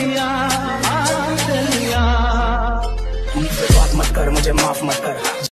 लिया बात मत कर मुझे माफ़ मत कर।